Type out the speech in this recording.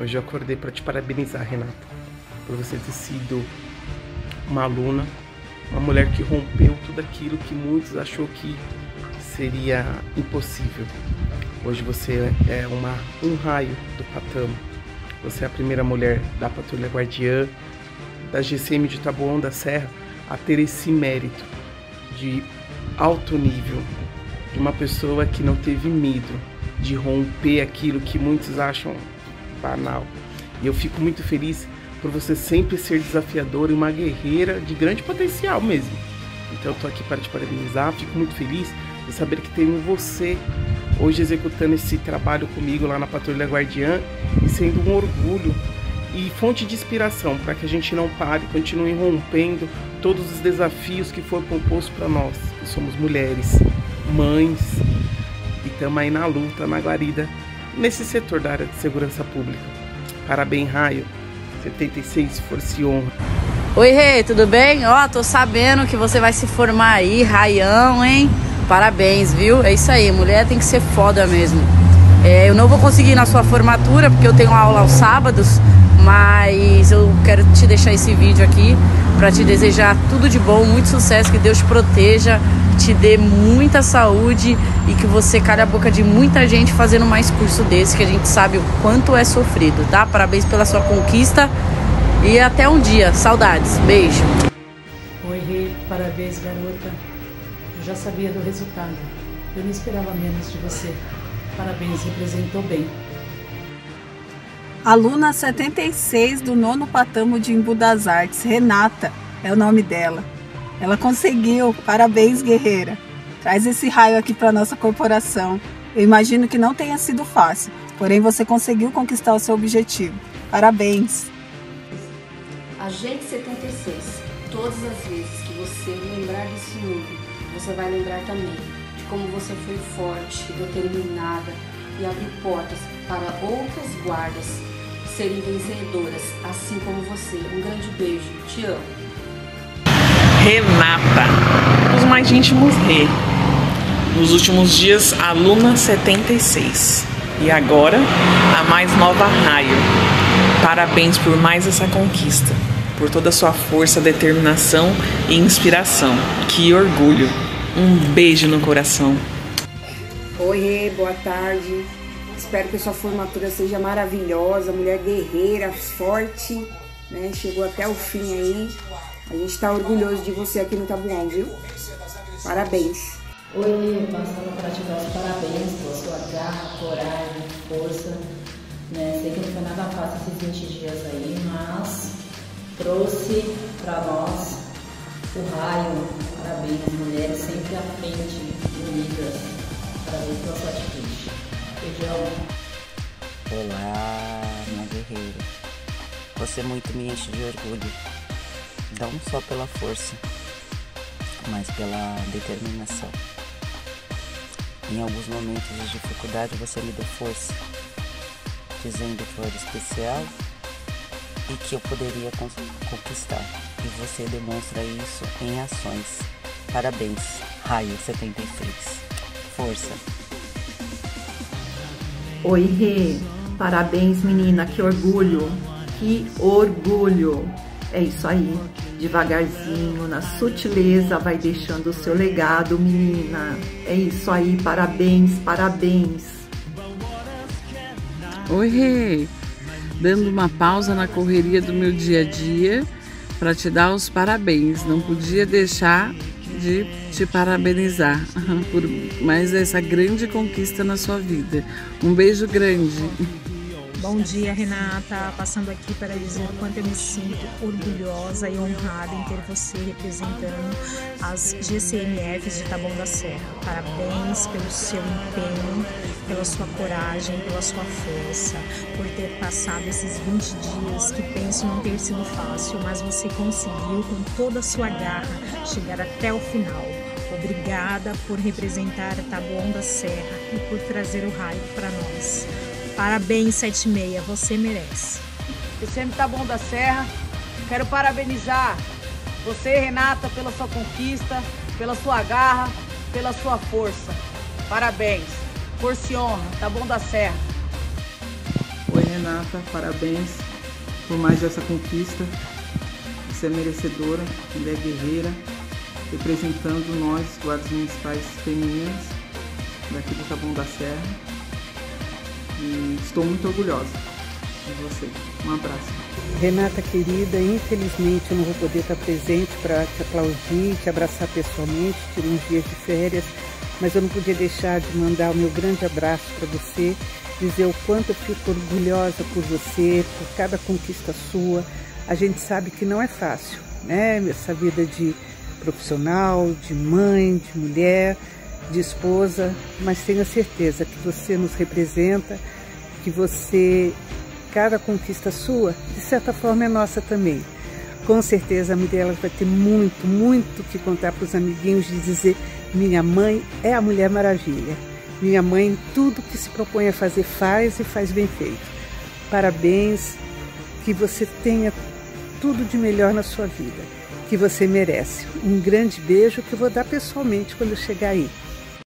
Hoje eu acordei para te parabenizar, Renata, por você ter sido uma aluna, uma mulher que rompeu tudo aquilo que muitos achou que seria impossível. Hoje você é uma, um raio do Patamo. Você é a primeira mulher da Patrulha Guardiã, da GCM de Taboão da Serra, a ter esse mérito de alto nível, de uma pessoa que não teve medo de romper aquilo que muitos acham banal. E eu fico muito feliz por você sempre ser desafiadora e uma guerreira de grande potencial mesmo. Então eu tô aqui para te parabenizar, fico muito feliz de saber que tenho você hoje executando esse trabalho comigo lá na Patrulha Guardiã e sendo um orgulho e fonte de inspiração para que a gente não pare, continue rompendo todos os desafios que foram propostos para nós, que somos mulheres, mães e estamos aí na luta, na guarida, nesse setor da área de segurança pública. Parabéns, Raio. 76, força e honra. Oi, Rei, tudo bem? Ó, tô sabendo que você vai se formar aí, Raião, hein? Parabéns, viu? É isso aí, mulher tem que ser foda mesmo. É, eu não vou conseguir ir na sua formatura porque eu tenho aula aos sábados, mas eu quero te deixar esse vídeo aqui para te desejar tudo de bom, muito sucesso, que Deus te proteja, te dê muita saúde e que você calhe a boca de muita gente fazendo mais curso desse, que a gente sabe o quanto é sofrido, tá? Parabéns pela sua conquista e até um dia. Saudades. Beijo. Oi, Rê. Parabéns, garota. Eu já sabia do resultado. Eu não esperava menos de você. Parabéns, representou bem. Aluna 76 do nono patamo de Embu das Artes, Renata é o nome dela. Ela conseguiu, parabéns, guerreira. Traz esse raio aqui para nossa corporação. Eu imagino que não tenha sido fácil, porém você conseguiu conquistar o seu objetivo. Parabéns. Agente 76, todas as vezes que você lembrar desse número, você vai lembrar também de como você foi forte, determinada e abriu portas para outras guardas serem vencedoras, assim como você. Um grande beijo, te amo. Renata, os mais íntimos Rê. Nos últimos dias, aluna 76. E agora, a mais nova Raio. Parabéns por mais essa conquista, por toda a sua força, determinação e inspiração. Que orgulho. Um beijo no coração. Oi, boa tarde. Espero que sua formatura seja maravilhosa, mulher guerreira, forte, né? Chegou até o fim aí. A gente está orgulhoso de você aqui no Tabuão, viu? Parabéns. Oi, passando para te dar os parabéns pela sua garra, coragem, força. Né? Sei que não foi nada fácil esses 20 dias aí, mas trouxe para nós o raio. Parabéns, mulheres sempre à frente, unidas. Parabéns pela sua atitude. Beijão. Olá, minha guerreira. Você muito me enche de orgulho. Não só pela força, mas pela determinação. Em alguns momentos de dificuldade você me deu força, dizendo que eu era especial e que eu poderia conquistar. E você demonstra isso em ações. Parabéns, Raio 76. Força! Oi, Rê. Parabéns, menina. Que orgulho. Que orgulho. É isso aí. Devagarzinho, na sutileza, vai deixando o seu legado, menina. É isso aí. Parabéns, parabéns. Oi. Dando uma pausa na correria do meu dia a dia para te dar os parabéns. Não podia deixar de te parabenizar por mais essa grande conquista na sua vida. Um beijo grande. Bom dia, Renata. Passando aqui para dizer o quanto eu me sinto orgulhosa e honrada em ter você representando as GCMFs de Taboão da Serra. Parabéns pelo seu empenho, pela sua coragem, pela sua força, por ter passado esses 20 dias que penso não ter sido fácil, mas você conseguiu com toda a sua garra chegar até o final. Obrigada por representar Taboão da Serra e por trazer o raio para nós. Parabéns, 76, você merece. sempre tá bom da Serra, quero parabenizar você, Renata, pela sua conquista, pela sua garra, pela sua força. Parabéns. Força e honra, tá bom da Serra. Oi, Renata, parabéns por mais essa conquista. Você é merecedora, mulher guerreira, representando nós, guardas municipais femininas, daqui do Taboão da Serra. E estou muito orgulhosa de você. Um abraço. Renata querida, infelizmente eu não vou poder estar presente para te aplaudir, te abraçar pessoalmente, tirar uns dias de férias, mas eu não podia deixar de mandar o meu grande abraço para você, dizer o quanto eu fico orgulhosa por você, por cada conquista sua. A gente sabe que não é fácil, né? Essa vida de profissional, de mãe, de mulher, de esposa, mas tenha certeza que você nos representa, que você, cada conquista sua, de certa forma é nossa também. Com certeza a Mirella vai ter muito, muito que contar para os amiguinhos de dizer minha mãe é a Mulher Maravilha. Minha mãe, tudo que se propõe a fazer, faz e faz bem feito. Parabéns, que você tenha tudo de melhor na sua vida, que você merece. Um grande beijo que eu vou dar pessoalmente quando eu chegar aí.